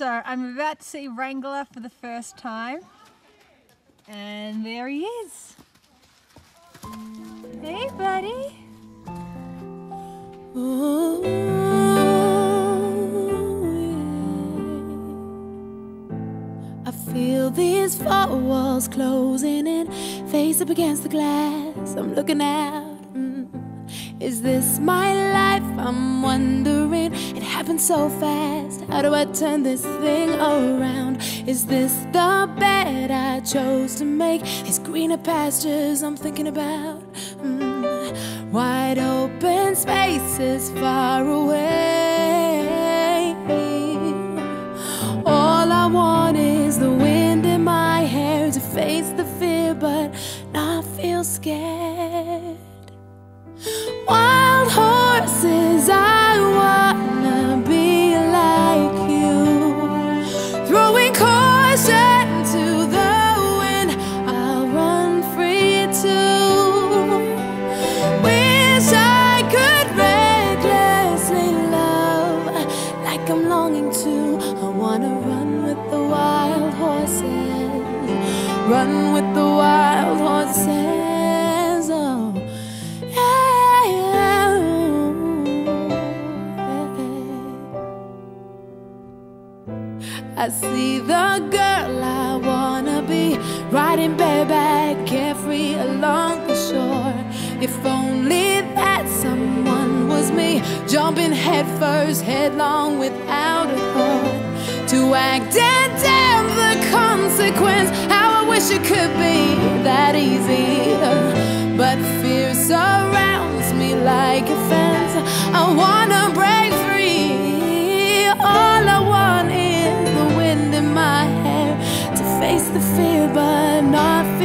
So I'm about to see Wrangler for the first time. And there he is. Hey, buddy. Oh, yeah. I feel these four walls closing in, face up against the glass. I'm looking out. Is this my life? I'm wondering. It happened so fast. How do I turn this thing around? Is this the bed I chose to make? These greener pastures I'm thinking about. Mm. Wide open spaces far away. All I want is the wind in my hair to face the fear, but not feel scared. Riding bareback, carefree along the shore. If only that someone was me, jumping headfirst, headlong without a thought. To act and damn the consequence. How I wish it could be that easy, but fear surrounds me like a fence. I wanna break free. The fear, but not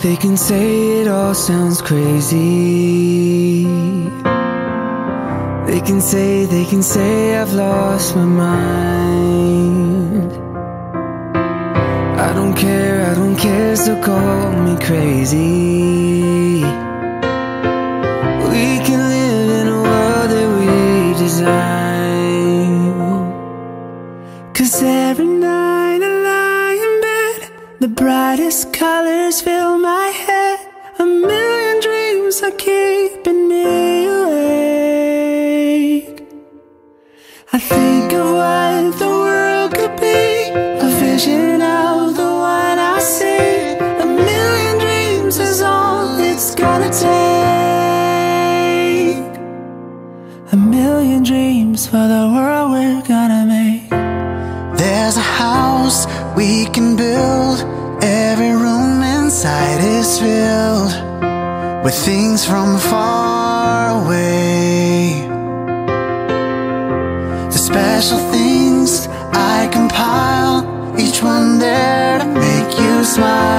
they can say it all sounds crazy. They can say, they can say I've lost my mind. I don't care, I don't care, so call me crazy. For the world we're gonna make. There's a house we can build. Every room inside is filled with things from far away. The special things I compile, each one there to make you smile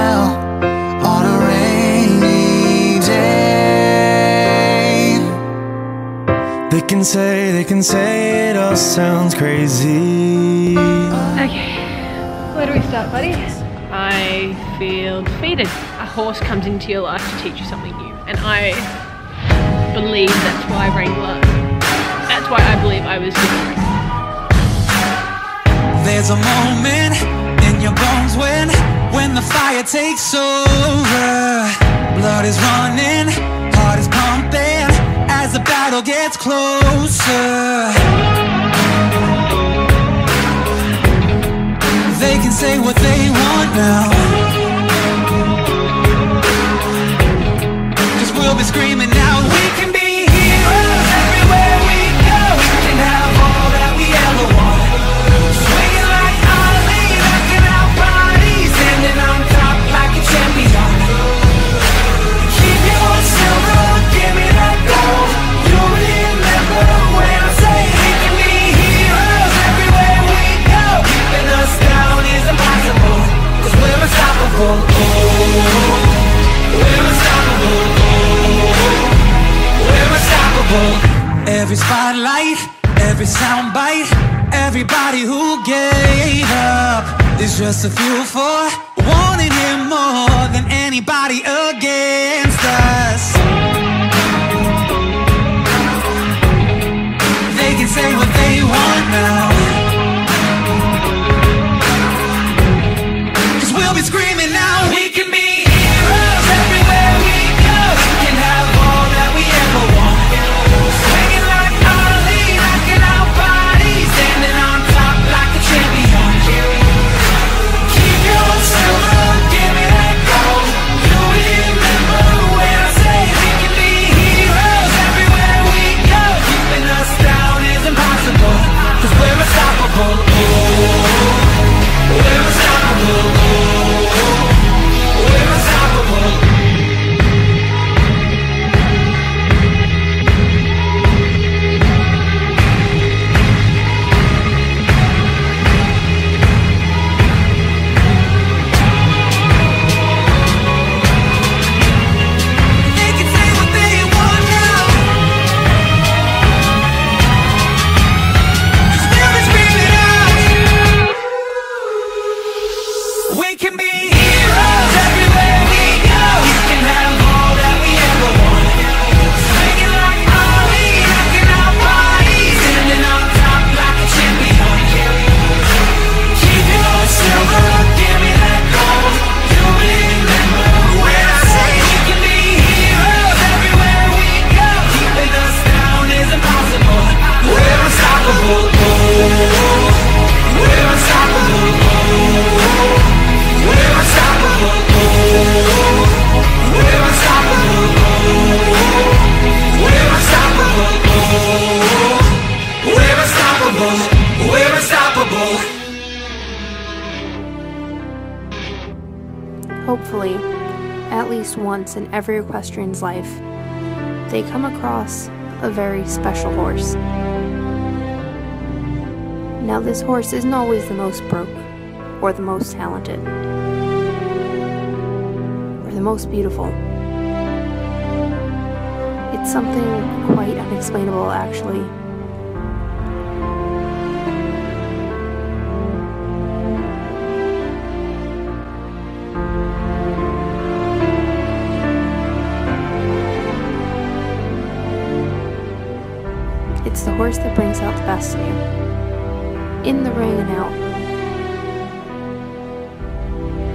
can say, they can say it all sounds crazy. Okay, where do we start, buddy? I feel defeated. A horse comes into your life to teach you something new, and I believe that's why Wrangler. That's why I believe I was different. There's a moment in your bones when when the fire takes over. Battle just a fuel once in every equestrian's life, they come across a very special horse. Now, this horse isn't always the most broke, or the most talented, or the most beautiful. It's something quite unexplainable, actually. It's the horse that brings out the best in you, in the ring and out.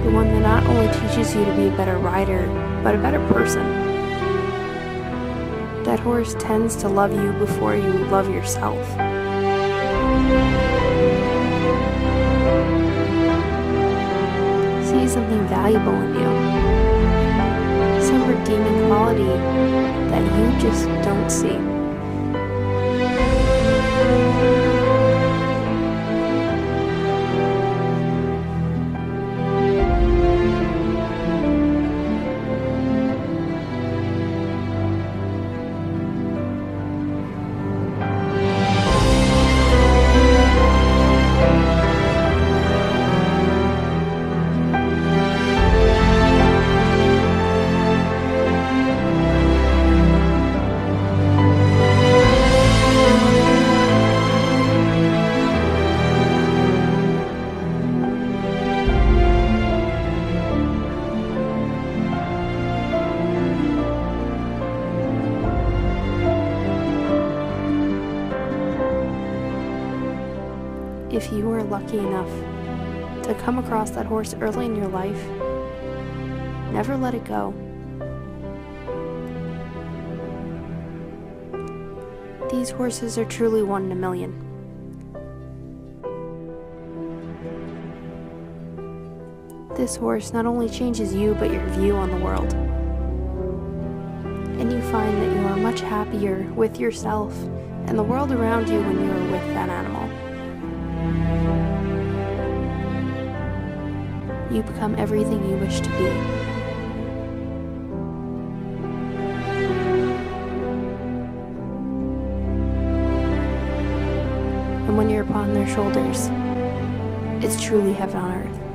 The one that not only teaches you to be a better rider, but a better person. That horse tends to love you before you love yourself. See something valuable in you. Some redeeming quality that you just don't see. If you were lucky enough to come across that horse early in your life, never let it go. These horses are truly one in a million. This horse not only changes you, but your view on the world. And you find that you are much happier with yourself and the world around you when you are with that animal. You become everything you wish to be. And when you're upon their shoulders, it's truly heaven on earth.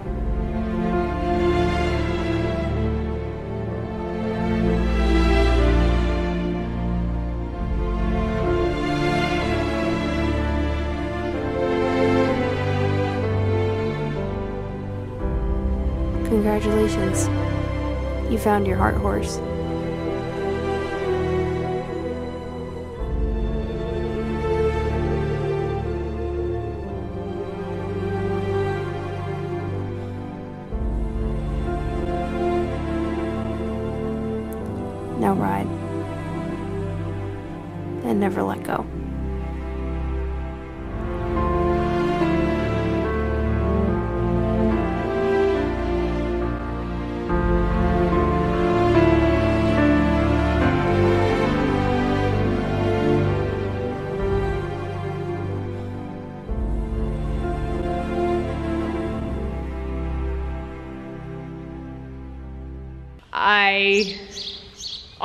Congratulations. You found your heart horse. Now ride. And never let go.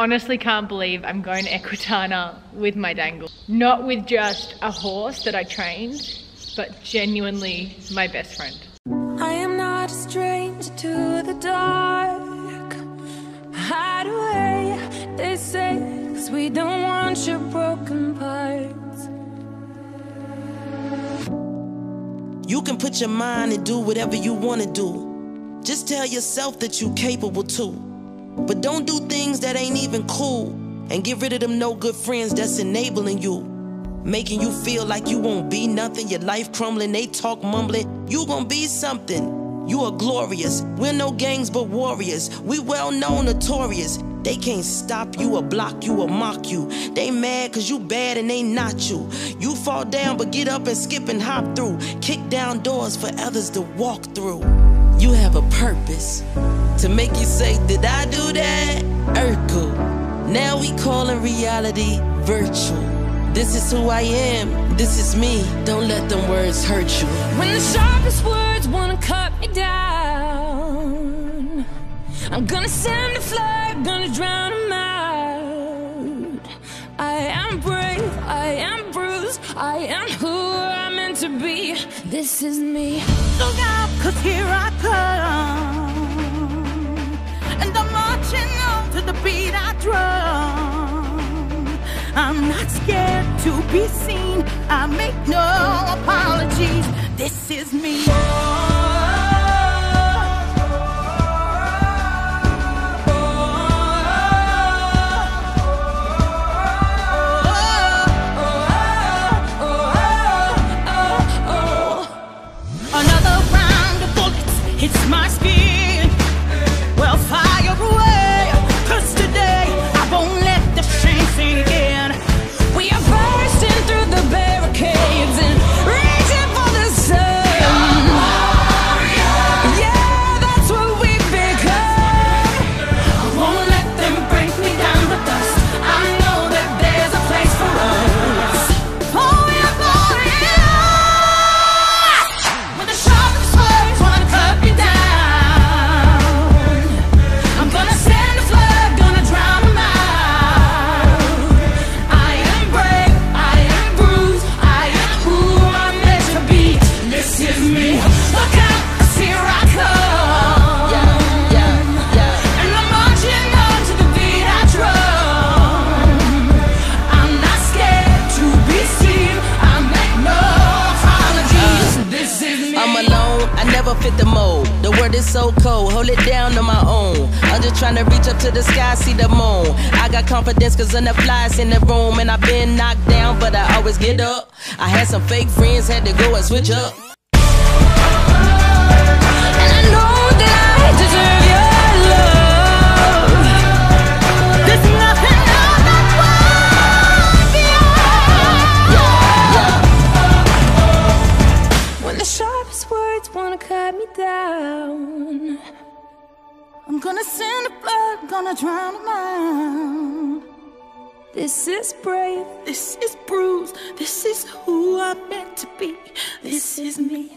Honestly can't believe I'm going to Equitana with my Wrangler. Not with just a horse that I trained, but genuinely my best friend. I am not a stranger to the dark. Hide away, they say, cause we don't want your broken parts. You can put your mind and do whatever you want to do. Just tell yourself that you're capable too. But don't do things that ain't even cool. And get rid of them no good friends that's enabling you. Making you feel like you won't be nothing, your life crumbling, they talk mumbling. You gon' be something. You are glorious. We're no gangs but warriors. We well known, notorious. They can't stop you or block you or mock you. They mad cause you bad and they not you. You fall down but get up and skip and hop through. Kick down doors for others to walk through. You have a purpose to make you say, Did I do that? Urkel. Now we calling reality virtual. This is who I am. This is me. Don't let them words hurt you. When the sharpest words wanna cut me down, I'm gonna send a flag, gonna drown them out. I am brave, I am bruised, I am who I'm meant to be. This is me. Look out, cause here I come. The beat I drum. I'm not scared to be seen. I make no apologies. This is me. Hold it down on my own. I'm just trying to reach up to the sky, see the moon. I got confidence cause the flies in the room. And I've been knocked down, but I always get up. I had some fake friends, had to go and switch up. Is brave, this is bruised, this is who I'm meant to be, this is me.